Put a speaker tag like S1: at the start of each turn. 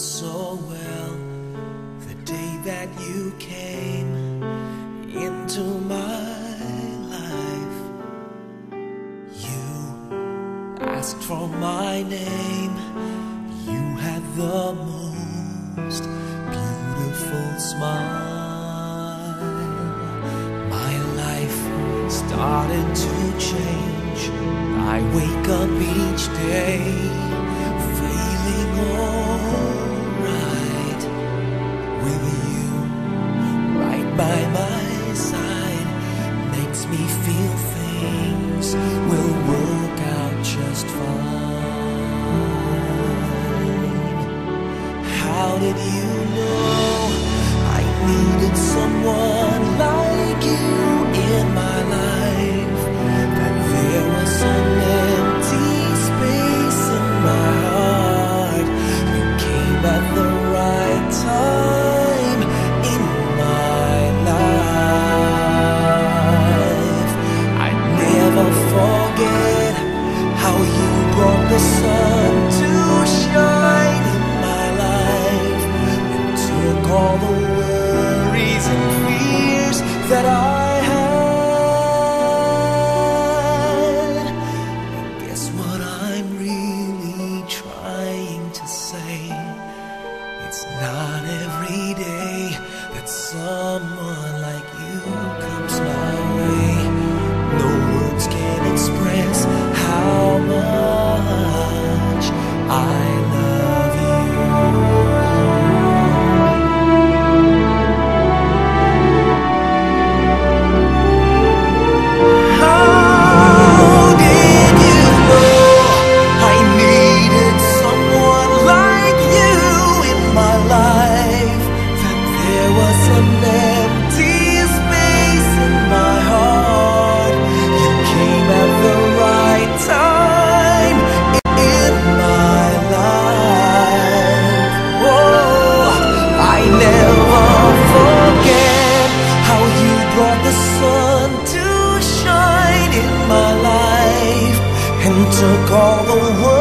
S1: so well the day that you came into my life. You asked for my name, you had the most beautiful smile. My life started to change. I wake up each day doubted you. It's not every day that someone like you comes my way. circle the world.